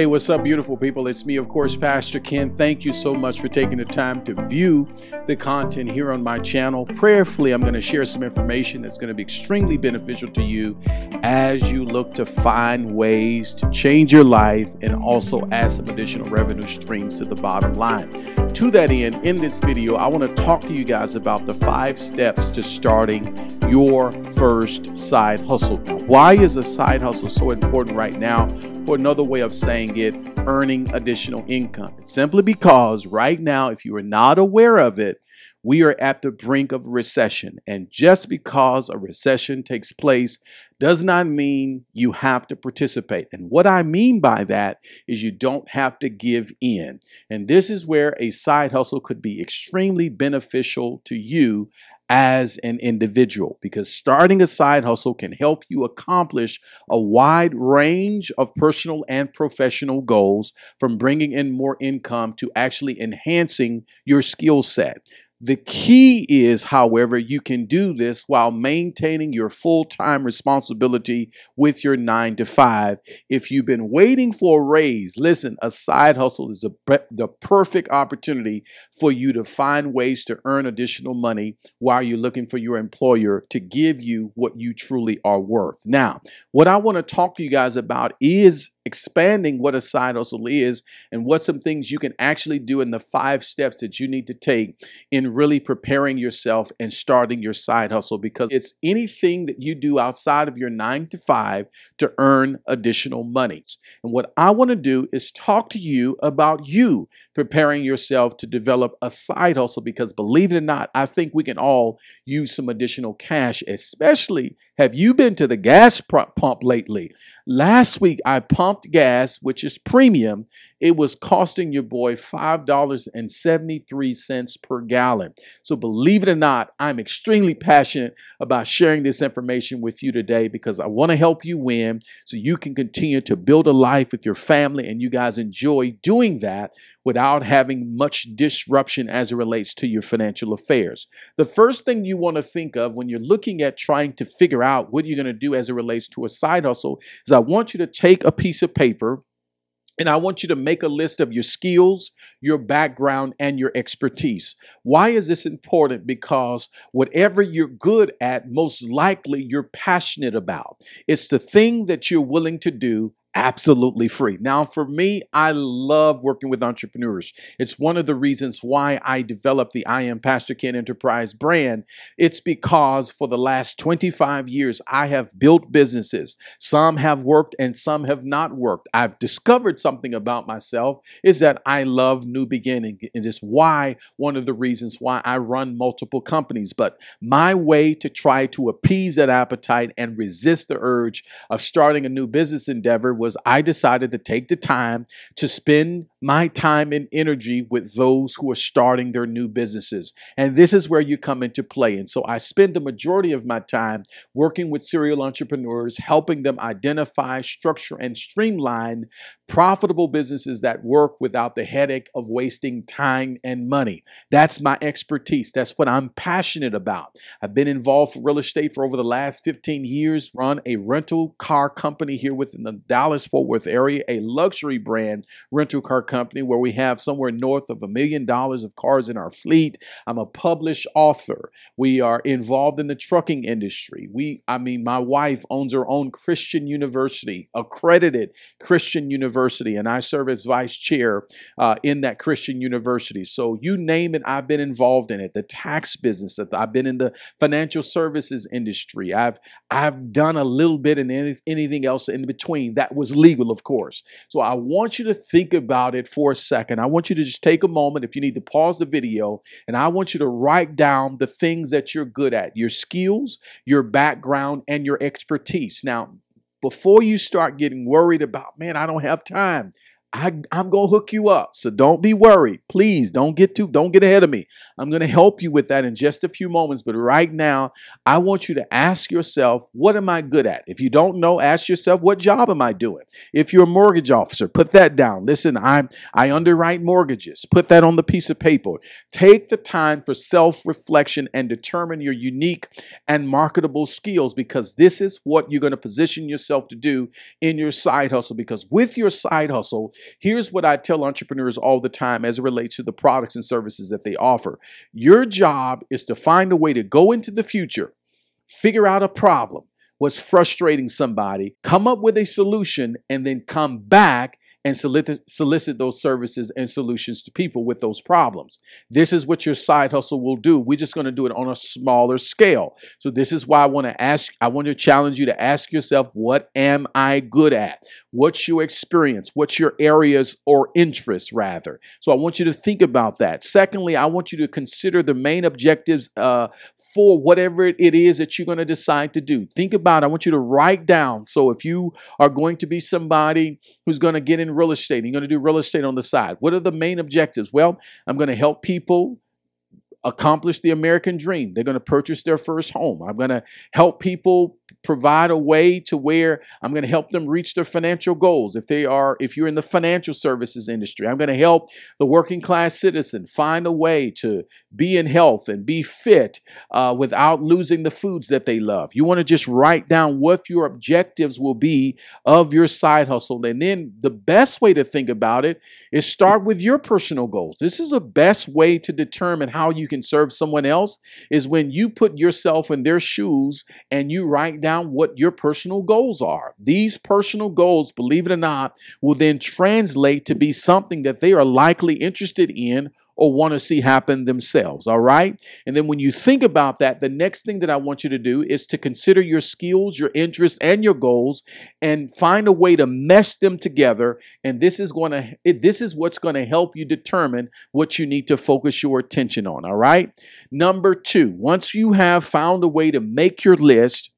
Hey, what's up, beautiful people? It's me, of course, Pastor Ken. Thank you so much for taking the time to view the content here on my channel. Prayerfully, I'm going to share some information that's going to be extremely beneficial to you as you look to find ways to change your life and also add some additional revenue streams to the bottom line. To that end, in this video, I want to talk to you guys about the five steps to starting your first side hustle. Why is a side hustle so important right now? or another way of saying it, earning additional income. It's simply because right now, if you are not aware of it, we are at the brink of recession. And just because a recession takes place does not mean you have to participate. And what I mean by that is you don't have to give in. And this is where a side hustle could be extremely beneficial to you as an individual because starting a side hustle can help you accomplish a wide range of personal and professional goals from bringing in more income to actually enhancing your skill set. The key is, however, you can do this while maintaining your full time responsibility with your nine to five. If you've been waiting for a raise, listen, a side hustle is a, the perfect opportunity for you to find ways to earn additional money while you're looking for your employer to give you what you truly are worth. Now, what I want to talk to you guys about is expanding what a side hustle is and what some things you can actually do in the five steps that you need to take in really preparing yourself and starting your side hustle because it's anything that you do outside of your nine to five to earn additional money. And what I want to do is talk to you about you preparing yourself to develop a side hustle because believe it or not, I think we can all use some additional cash, especially have you been to the gas pump lately? Last week I pumped gas, which is premium. It was costing your boy $5.73 per gallon. So believe it or not, I'm extremely passionate about sharing this information with you today because I want to help you win so you can continue to build a life with your family and you guys enjoy doing that without having much disruption as it relates to your financial affairs. The first thing you want to think of when you're looking at trying to figure out what you're going to do as it relates to a side hustle is I want you to take a piece of paper and I want you to make a list of your skills, your background, and your expertise. Why is this important? Because whatever you're good at, most likely you're passionate about. It's the thing that you're willing to do absolutely free. Now, for me, I love working with entrepreneurs. It's one of the reasons why I developed the I Am Pastor Ken Enterprise brand. It's because for the last 25 years, I have built businesses. Some have worked and some have not worked. I've discovered something about myself is that I love new beginning. And it's why one of the reasons why I run multiple companies. But my way to try to appease that appetite and resist the urge of starting a new business endeavor was I decided to take the time to spend my time and energy with those who are starting their new businesses. And this is where you come into play. And so I spend the majority of my time working with serial entrepreneurs, helping them identify, structure, and streamline profitable businesses that work without the headache of wasting time and money. That's my expertise. That's what I'm passionate about. I've been involved for real estate for over the last 15 years, run a rental car company here within the Dallas Fort Worth area, a luxury brand rental car company where we have somewhere north of a million dollars of cars in our fleet. I'm a published author. We are involved in the trucking industry. We, I mean, my wife owns her own Christian university, accredited Christian university University, and I serve as vice chair uh, in that Christian university. So you name it, I've been involved in it. The tax business, that I've been in the financial services industry. I've I've done a little bit in any, anything else in between. That was legal, of course. So I want you to think about it for a second. I want you to just take a moment. If you need to pause the video, and I want you to write down the things that you're good at, your skills, your background, and your expertise. Now, before you start getting worried about, man, I don't have time. I, I'm gonna hook you up. So don't be worried. Please don't get too don't get ahead of me. I'm gonna help you with that in just a few moments. But right now, I want you to ask yourself, what am I good at? If you don't know, ask yourself, what job am I doing? If you're a mortgage officer, put that down. Listen, I'm I underwrite mortgages. Put that on the piece of paper. Take the time for self-reflection and determine your unique and marketable skills because this is what you're going to position yourself to do in your side hustle. Because with your side hustle, Here's what I tell entrepreneurs all the time as it relates to the products and services that they offer. Your job is to find a way to go into the future, figure out a problem, what's frustrating somebody, come up with a solution, and then come back and solicit, solicit those services and solutions to people with those problems. This is what your side hustle will do. We're just going to do it on a smaller scale. So this is why I want to ask, I want to challenge you to ask yourself, what am I good at? What's your experience? What's your areas or interests rather? So I want you to think about that. Secondly, I want you to consider the main objectives uh, for whatever it is that you're going to decide to do. Think about. I want you to write down. So if you are going to be somebody who's going to get in real estate, you're going to do real estate on the side. What are the main objectives? Well, I'm going to help people accomplish the American dream. They're going to purchase their first home. I'm going to help people provide a way to where I'm going to help them reach their financial goals. If they are, if you're in the financial services industry, I'm going to help the working class citizen find a way to be in health and be fit uh, without losing the foods that they love. You want to just write down what your objectives will be of your side hustle. And then the best way to think about it is start with your personal goals. This is the best way to determine how you can serve someone else is when you put yourself in their shoes and you write down what your personal goals are. These personal goals, believe it or not, will then translate to be something that they are likely interested in or want to see happen themselves. All right. And then when you think about that, the next thing that I want you to do is to consider your skills, your interests, and your goals and find a way to mesh them together. And this is going to, this is what's going to help you determine what you need to focus your attention on. All right. Number two, once you have found a way to make your list,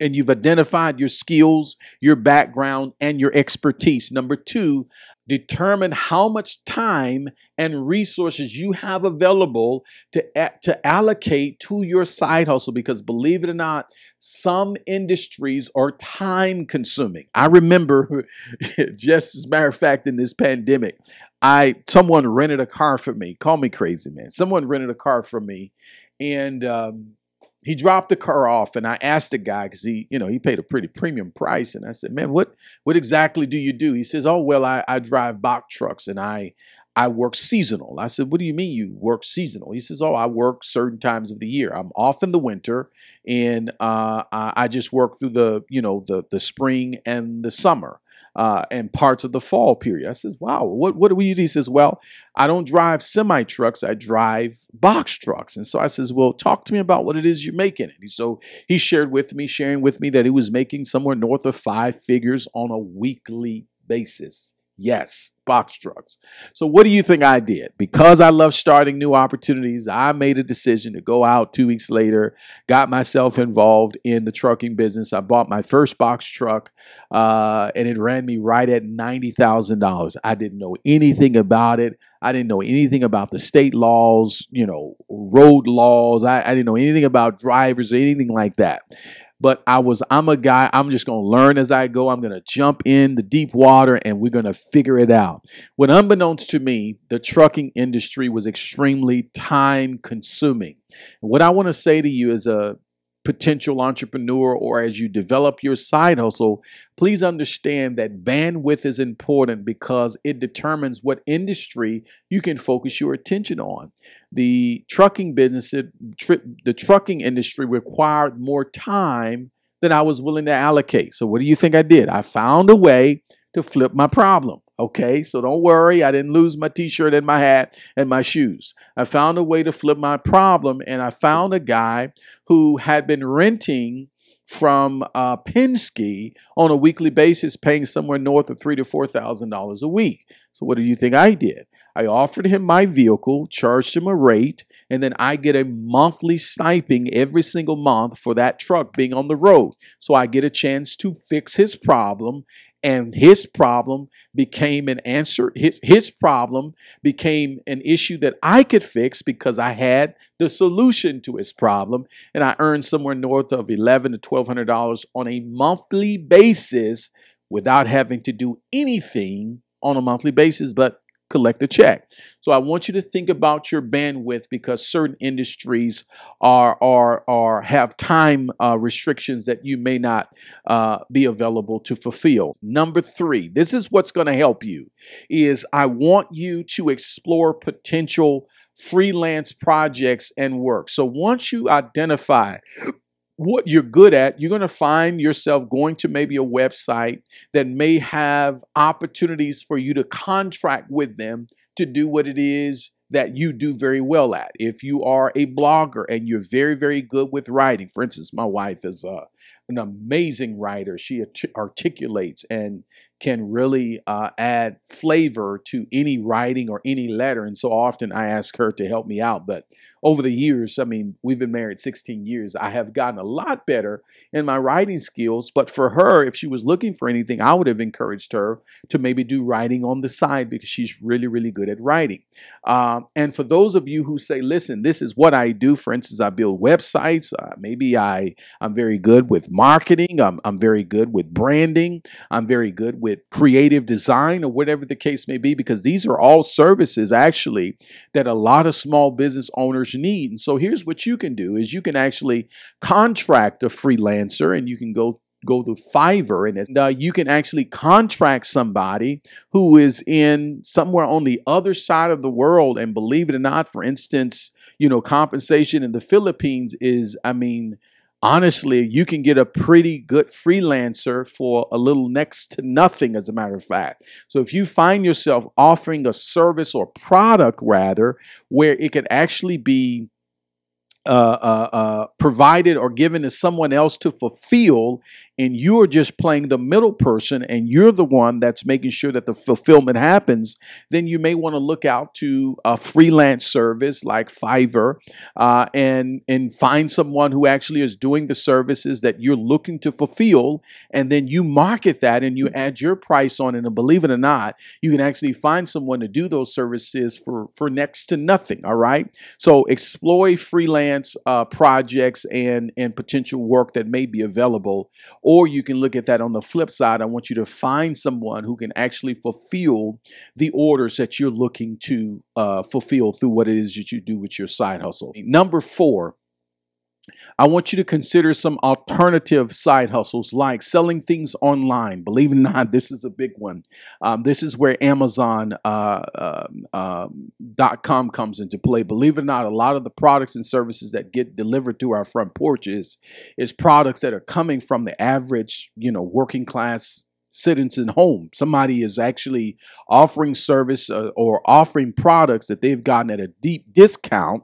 and you've identified your skills, your background, and your expertise. Number two, determine how much time and resources you have available to, to allocate to your side hustle because believe it or not some industries are time consuming. I remember just as a matter of fact in this pandemic i someone rented a car for me. Call me crazy man. Someone rented a car for me and um, he dropped the car off and I asked the guy because he, you know, he paid a pretty premium price. And I said, man, what what exactly do you do? He says, oh, well, I, I drive box trucks and I I work seasonal. I said, what do you mean you work seasonal? He says, oh, I work certain times of the year. I'm off in the winter and uh, I just work through the, you know, the the spring and the summer uh, and parts of the fall period. I says, wow, what, what do we do? He says, well, I don't drive semi trucks, I drive box trucks. And so I says, well, talk to me about what it is you're making. And so he shared with me, sharing with me that he was making somewhere north of five figures on a weekly basis. Yes, box trucks. So, what do you think I did? Because I love starting new opportunities, I made a decision to go out two weeks later, got myself involved in the trucking business. I bought my first box truck, uh, and it ran me right at $90,000. I didn't know anything about it. I didn't know anything about the state laws, you know, road laws. I, I didn't know anything about drivers or anything like that but I was, I'm a guy, I'm just going to learn as I go. I'm going to jump in the deep water and we're going to figure it out. When unbeknownst to me, the trucking industry was extremely time consuming. What I want to say to you as a uh, potential entrepreneur or as you develop your side hustle, please understand that bandwidth is important because it determines what industry you can focus your attention on. The trucking business, the trucking industry required more time than I was willing to allocate. So, what do you think I did? I found a way to flip my problem. Okay, so don't worry, I didn't lose my t shirt and my hat and my shoes. I found a way to flip my problem, and I found a guy who had been renting from uh, Penske on a weekly basis, paying somewhere north of three to four thousand dollars a week. So, what do you think I did? I offered him my vehicle, charged him a rate, and then I get a monthly stipend every single month for that truck being on the road. So I get a chance to fix his problem and his problem became an answer his his problem became an issue that I could fix because I had the solution to his problem and I earned somewhere north of 11 to 1200 dollars on a monthly basis without having to do anything on a monthly basis but collect a check. So I want you to think about your bandwidth because certain industries are are are have time uh, restrictions that you may not uh, be available to fulfill. Number three, this is what's going to help you. Is I want you to explore potential freelance projects and work. So once you identify what you're good at, you're going to find yourself going to maybe a website that may have opportunities for you to contract with them to do what it is that you do very well at. If you are a blogger and you're very, very good with writing, for instance, my wife is uh, an amazing writer. She articulates and can really uh, add flavor to any writing or any letter. And so often I ask her to help me out. But over the years, I mean, we've been married 16 years, I have gotten a lot better in my writing skills. But for her, if she was looking for anything, I would have encouraged her to maybe do writing on the side because she's really, really good at writing. Um, and for those of you who say, listen, this is what I do, for instance, I build websites, uh, maybe I, I'm very good with marketing, I'm, I'm very good with branding, I'm very good with creative design or whatever the case may be, because these are all services actually that a lot of small business owners need. And so here's what you can do is you can actually contract a freelancer and you can go go to Fiverr and uh, you can actually contract somebody who is in somewhere on the other side of the world. And believe it or not, for instance, you know, compensation in the Philippines is, I mean, honestly, you can get a pretty good freelancer for a little next to nothing, as a matter of fact. So if you find yourself offering a service or product, rather, where it can actually be uh, uh, uh, provided or given to someone else to fulfill and you're just playing the middle person and you're the one that's making sure that the fulfillment happens, then you may want to look out to a freelance service like Fiverr uh, and, and find someone who actually is doing the services that you're looking to fulfill. And then you market that and you add your price on it. And believe it or not, you can actually find someone to do those services for, for next to nothing. All right. So exploit freelance uh, projects and, and potential work that may be available or you can look at that on the flip side. I want you to find someone who can actually fulfill the orders that you're looking to uh, fulfill through what it is that you do with your side hustle. Number four, I want you to consider some alternative side hustles like selling things online. Believe it or not, this is a big one. Um, this is where Amazon.com uh, uh, .com comes into play. Believe it or not, a lot of the products and services that get delivered to our front porches is products that are coming from the average, you know, working class citizen home. Somebody is actually offering service uh, or offering products that they've gotten at a deep discount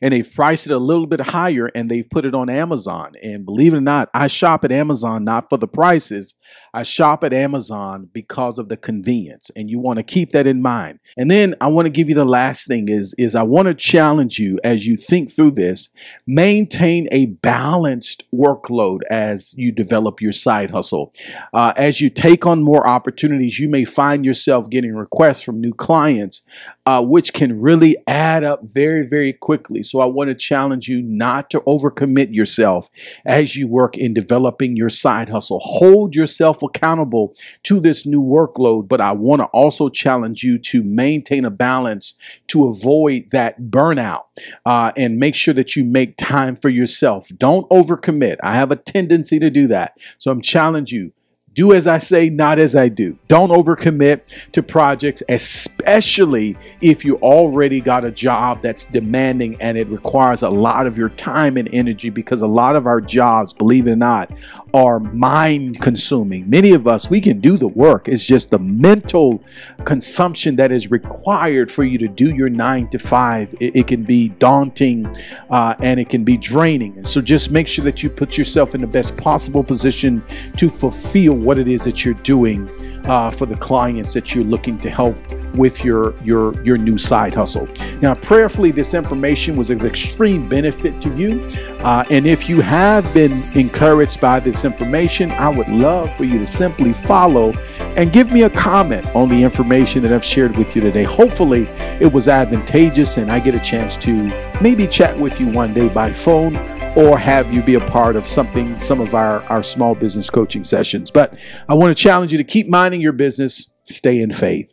and they've priced it a little bit higher and they've put it on Amazon. And believe it or not, I shop at Amazon not for the prices. I shop at Amazon because of the convenience. And you want to keep that in mind. And then I want to give you the last thing is, is I want to challenge you as you think through this, maintain a balanced workload as you develop your side hustle. Uh, as you take on more opportunities, you may find yourself getting requests from new clients, uh, which can really add up very, very quickly. So I want to challenge you not to overcommit yourself as you work in developing your side hustle. Hold yourself accountable to this new workload, but I want to also challenge you to maintain a balance to avoid that burnout uh, and make sure that you make time for yourself. Don't overcommit. I have a tendency to do that. So I'm challenging you do as I say, not as I do. Don't overcommit to projects, especially if you already got a job that's demanding and it requires a lot of your time and energy because a lot of our jobs, believe it or not, are mind consuming. Many of us, we can do the work. It's just the mental consumption that is required for you to do your nine to five. It, it can be daunting uh, and it can be draining. So just make sure that you put yourself in the best possible position to fulfill what it is that you're doing uh, for the clients that you're looking to help with your your your new side hustle. Now, prayerfully, this information was of extreme benefit to you, uh, and if you have been encouraged by this information, I would love for you to simply follow and give me a comment on the information that I've shared with you today. Hopefully, it was advantageous, and I get a chance to maybe chat with you one day by phone or have you be a part of something, some of our, our small business coaching sessions. But I want to challenge you to keep minding your business, stay in faith.